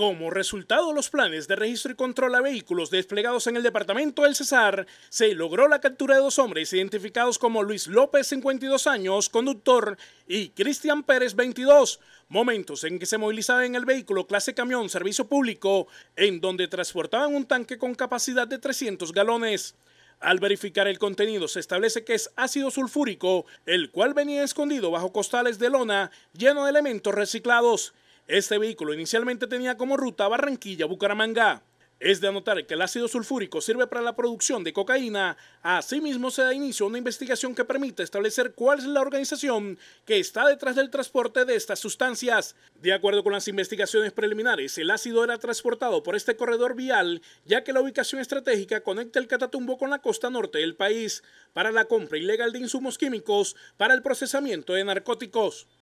Como resultado de los planes de registro y control a vehículos desplegados en el departamento del Cesar, se logró la captura de dos hombres identificados como Luis López, 52 años, conductor, y Cristian Pérez, 22, momentos en que se movilizaban en el vehículo clase camión servicio público, en donde transportaban un tanque con capacidad de 300 galones. Al verificar el contenido se establece que es ácido sulfúrico, el cual venía escondido bajo costales de lona lleno de elementos reciclados. Este vehículo inicialmente tenía como ruta Barranquilla-Bucaramanga. Es de anotar que el ácido sulfúrico sirve para la producción de cocaína. Asimismo, se da inicio a una investigación que permite establecer cuál es la organización que está detrás del transporte de estas sustancias. De acuerdo con las investigaciones preliminares, el ácido era transportado por este corredor vial, ya que la ubicación estratégica conecta el Catatumbo con la costa norte del país para la compra ilegal de insumos químicos para el procesamiento de narcóticos.